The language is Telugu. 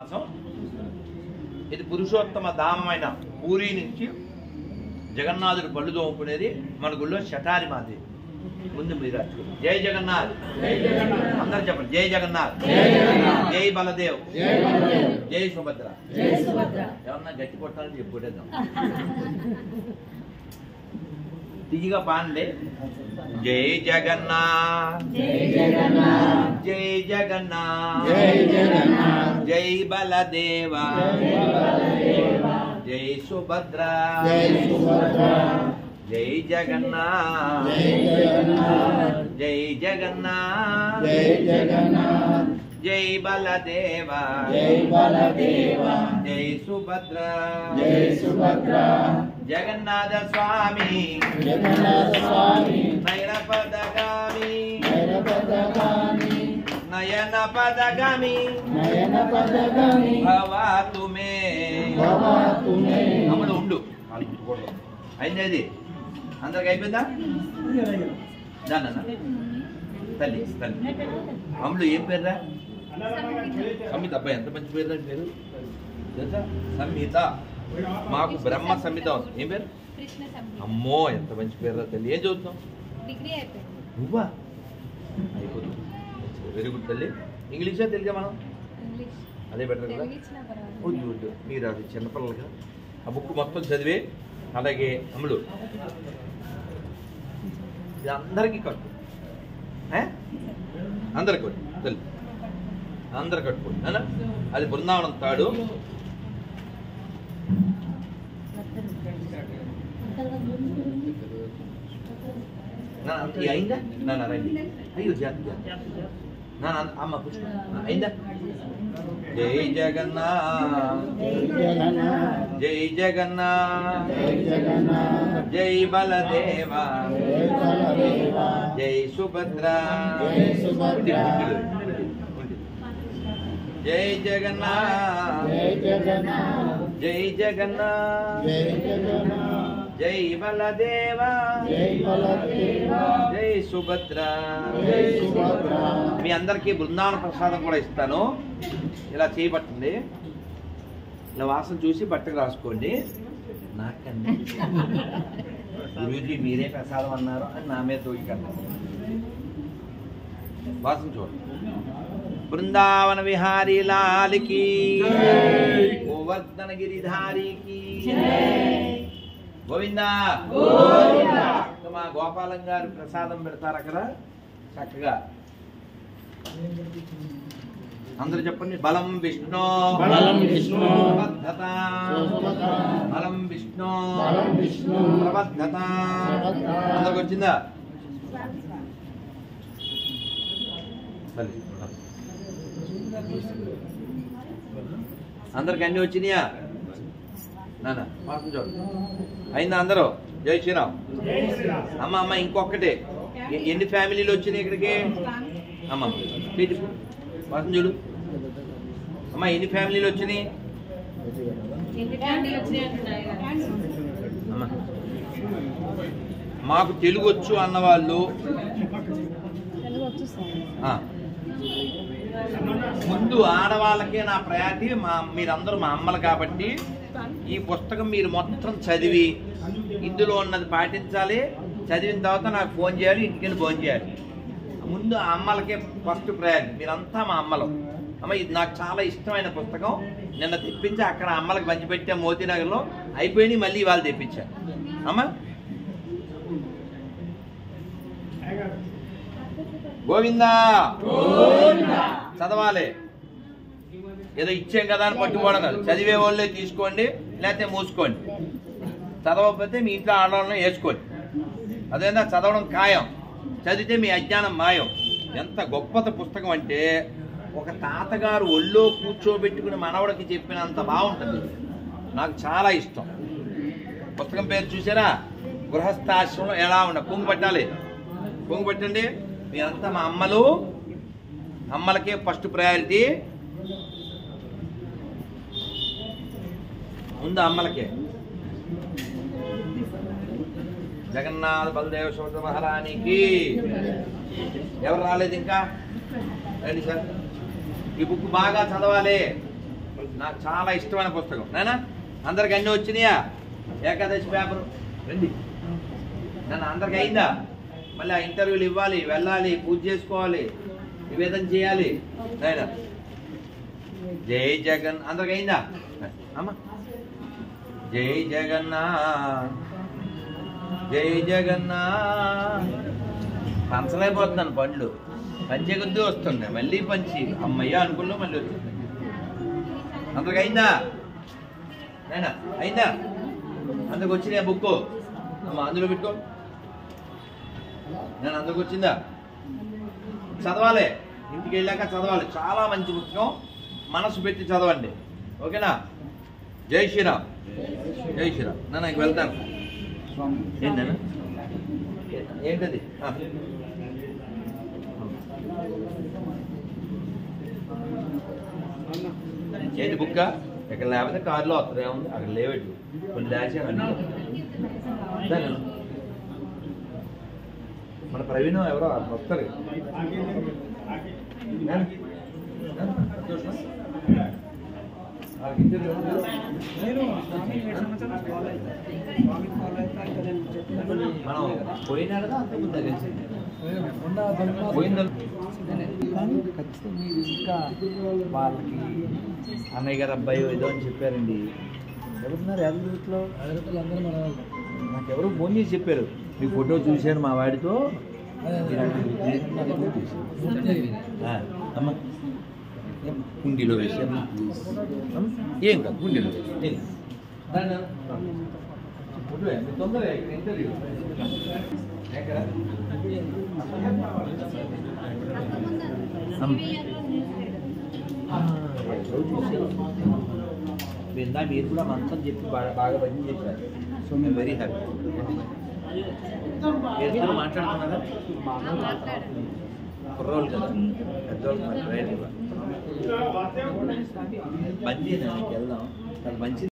మాసం ఇది పురుషోత్తమ ధామమైన పూరి నుంచి జగన్నాథుడు పళ్ళు తోముకునేది మన గుళ్ళో శటారి మాది. ముందు మీరు. జై జగన్నాథ్. అందరు చెప్పండి. జై జగన్నాథ్. జై బలదేవ్. జై సుభద్ర. ఏమన్నా గట్టి కొట్టాలని చెప్పి కొట్టేద్దాం తిరిగిగా పాండే జై జగన్నాథ్ జై జగన్నాథ్ జై బలదేవ జై సుభద్ర జై జగన్నాథ్ జై జగన్నాథ్ జై బలదేవ. జై సుభద్ర. జగన్నాథ స్వామి. నయన పదగామి నయన పదగామి భవాతు మే అమ్ముడు ఉండు. అయింది అది అందరికి అయిపోయిందా? దానన్నా తల్లి తల్లి. అమ్ముడు ఏం పేరురా? సంహిత. అబ్బాయి ఎంత మంచి పేరు దాని పేరు? తెలుసా? సంహిత. మాకు బ్రహ్మ ఉంది ఏం పేరు. అమ్మో ఎంత మంచి పేరు తల్లి. ఏం అయిపోయింది. నువ్వా? అయిపోతుంది వెరీ గుడ్ తల్లి. ఇంగ్లీషే తెలుగా మనం? అదే బెటర్ కదా? వద్దు వద్దు. మీరు అది చిన్నపిల్లలుగా ఆ బుక్ మొత్తం చదివి అలాగే అమ్ములు. ఇది అందరికీ కట్టు? అందరికి తల్లి. అందరు కట్టుకోండి అనా అది బృందావనం తాడు. అయిందా? నా రండి అయ్యో జాతి నా అమ్మ పుష్ప అయిందా? జై జగన్నాథ్ జై జగన్నాథ్ జై బలదేవ. జై సుభద్ర. జై జగన్నాథ్. జై జగన్నాథ్. జై బలదేవ. జై సుభద్ర. మీ అందరికీ బృందావన ప్రసాదం కూడా ఇస్తాను. ఇలా చేయబట్టండి ఇలా వాసన చూసి బట్టకు రాసుకోండి. నాకండి. గురూజీ మీరే ప్రసాదం అన్నారు అని నా మీద తోగికండి వాసన చూడండి. బృందావన విహారీ లాలికి. గోవర్ధన గిరిధారికి గోవిందా. ఇంకా మా గోపాలం గారు ప్రసాదం పెడతారు అక్కడ. చక్కగా. అందరూ చెప్పండి. బలం విష్ణు. బలం విష్ణు. ప్రబద్ధత బలం విష్ణు. బలం విష్ణు. ప్రబద్ధత ప్రబద్ధత. అందరికి వచ్చిందా? సరే. అందరికి అన్ని వచ్చినాయా? నాన్న వాసన చూడు అయిందా అందరూ? జై శ్రీరామ్. అమ్మ అమ్మ ఇంకొకటే ఎన్ని ఫ్యామిలీలు వచ్చినాయి ఇక్కడికి? అమ్మ వాసన చూడు. అమ్మ ఎన్ని ఫ్యామిలీలు వచ్చినాయి. అమ్మ. మాకు తెలుగు వచ్చు అన్నవాళ్ళు ముందు ఆడవాళ్ళకే నా ప్రయారిటీ మా మీరందరూ మా అమ్మలు కాబట్టి ఈ పుస్తకం మీరు మొత్తం చదివి ఇందులో ఉన్నది పాటించాలి. చదివిన తర్వాత నాకు ఫోన్ చేయాలి ఇంటికి ఫోన్ చేయాలి. ముందు ఆ అమ్మలకే ఫస్ట్ ప్రయారిటీ మీరంతా మా అమ్మలు. అమ్మ ఇది నాకు చాలా ఇష్టమైన పుస్తకం. నిన్న తెప్పించి అక్కడ అమ్మలకు పంచిపెట్టా మోతీనగర్లో అయిపోయినాయి మళ్ళీ ఇవాళ తెప్పించా. అమ్మ? గోవిందా. చదవాలి. ఏదో ఇచ్చాం కదా అని పట్టుకోవడం కాదు. చదివే వాళ్ళే తీసుకోండి లేకపోతే మూసుకోండి. చదవకపోతే మీ ఇంట్లో ఆడవాళ్ళని వేసుకోండి. అదేనా చదవడం ఖాయం. చదివితే మీ అజ్ఞానం మాయం. ఎంత గొప్పత పుస్తకం అంటే ఒక తాతగారు ఒళ్ళో కూర్చోబెట్టుకుని మనవడికి చెప్పినంత బాగుంటుంది. నాకు చాలా ఇష్టం. పుస్తకం పేరు చూసారా? గృహస్థాశ్రమం ఎలా ఉండ కొంగు పట్టాలి. కొంగు పట్టండి. మీరంతా మా అమ్మలు అమ్మలకే ఫస్ట్ ప్రయారిటీ. ఉందా అమ్మలకే? జగన్నాథ బలదేవ సుభద్ర మహారాణికి. ఎవరు రాలేదు ఇంకా? రండి సార్. ఈ బుక్ బాగా చదవాలి. నాకు చాలా ఇష్టమైన పుస్తకం. నేనా అందరికి అన్నీ వచ్చినాయా? ఏకాదశి పేపర్. రండి. నన్ను అందరికి అయిందా? మళ్ళీ ఆ ఇంటర్వ్యూలు ఇవ్వాలి వెళ్ళాలి పూజ చేసుకోవాలి. నివేదన చేయాలి. నాయనా జై జగన్. అందరికి అయిందా? అమ్మా. జై జగన్నా. జై జగన్నా. పంచలేకపోతున్నాను పండ్లు. పంచే కొద్దీ వస్తున్నాయి. మళ్ళీ పంచి. అమ్మయ్య అనుకున్నా మళ్ళీ వచ్చింది అందరికి అయిందా? నేనా అయిందా? అందుకు వచ్చినాయి బుక్ అమ్మ అందులో పెట్టుకో. నేను అందుకు వచ్చిందా? చదవాలి. ఇంటికి వెళ్ళాక చదవాలి. చాలా మంచి పుస్తకం. మనసు పెట్టి చదవండి. ఓకేనా? జై శ్రీరామ్. జై శ్రీరామ్. నేను ఇంక వెళ్తాను. ఏంటన్నా? ఏంటది? ఏంటి బుక్క? ఇక్కడ లేకపోతే కారులో వస్తుంది ఏముంది అక్కడ లేవట్టు కొన్ని దాచాను మన ప్రవీణ్ ఎవరో వస్తారు. మనం పోయినా ఖచ్చితంగా మీరు ఇంకా వాళ్ళకి అన్నయ్య గారు అబ్బాయి ఏదో అని చెప్పారండి. ఎవరున్నారు? ఎదురులో ఎదురులో అందరూ మన. నాకు ఎవరో ఫోన్ చేసి చెప్పారు. మీ ఫోటో చూశాను మా వాడితో. అమ్మ. కుండీలో వేసి ఏం కాదు కుండీలో వేసి ఇక్కడ ఇంటర్వ్యూ? ఎక్కడ? విందా మీరు కూడా మంత్రం చెప్పి బాగా బాగా భజన చెప్పారు సో మేము వెరీ హ్యాపీ మీరు మాట్లాడుతున్నారా కుర్రోళ్ళు కదా పెద్దవాళ్ళు మరి రైట్ ఇవ్వాలి. బందీ వెళ్దాం. అది మంచిది.